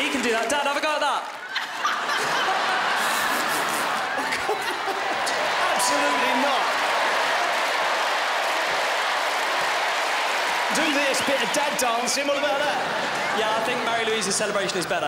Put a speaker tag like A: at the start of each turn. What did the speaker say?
A: He can do that. Dad, have a go at that.
B: Absolutely not. Do this bit of dad dancing. all about that?
A: Yeah, I think Mary Louise's celebration is better.